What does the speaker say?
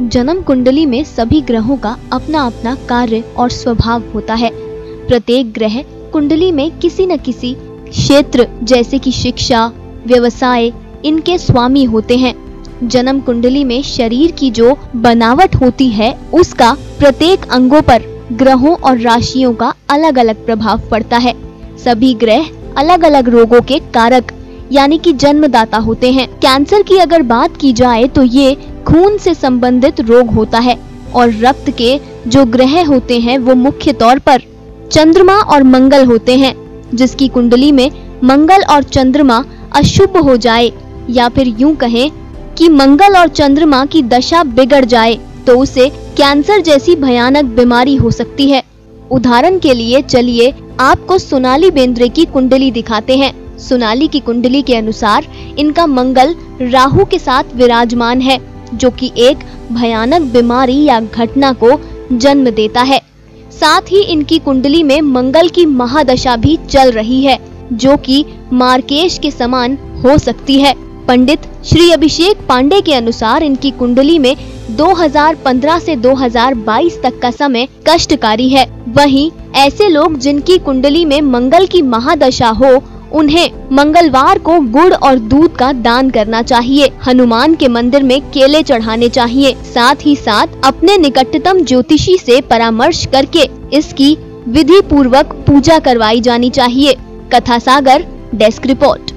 जन्म कुंडली में सभी ग्रहों का अपना अपना कार्य और स्वभाव होता है। प्रत्येक ग्रह कुंडली में किसी न किसी क्षेत्र, जैसे कि शिक्षा, व्यवसाय, इनके स्वामी होते हैं। जन्म कुंडली में शरीर की जो बनावट होती है, उसका प्रत्येक अंगों पर ग्रहों और राशियों का अलग अलग प्रभाव पड़ता है। सभी ग्रह अलग अलग रोगों के कारक, यानी कि जन्मदाता होते हैं। कैंसर की अगर बात की जाए तो ये खून से संबंधित रोग होता है और रक्त के जो ग्रह होते हैं वो मुख्य तौर पर चंद्रमा और मंगल होते हैं, जिसकी कुंडली में मंगल और चंद्रमा अशुभ हो जाए, या फिर यूँ कहें कि मंगल और चंद्रमा की दशा बिगड़ जाए तो उसे कैंसर जैसी भयानक बीमारी हो सकती है। उदाहरण के लिए चलिए आपको सोनाली बेंद्रे की कुंडली दिखाते हैं। सोनाली की कुंडली के अनुसार इनका मंगल राहु के साथ विराजमान है। जो कि एक भयानक बीमारी या घटना को जन्म देता है। साथ ही इनकी कुंडली में मंगल की महादशा भी चल रही है, जो कि मार्केश के समान हो सकती है। पंडित श्री अभिषेक पांडे के अनुसार इनकी कुंडली में 2015 से 2022 तक का समय कष्टकारी है। वहीं ऐसे लोग जिनकी कुंडली में मंगल की महादशा हो उन्हें मंगलवार को गुड़ और दूध का दान करना चाहिए। हनुमान के मंदिर में केले चढ़ाने चाहिए। साथ ही साथ अपने निकटतम ज्योतिषी से परामर्श करके इसकी विधि पूर्वक पूजा करवाई जानी चाहिए। कथा सागर, डेस्क रिपोर्ट।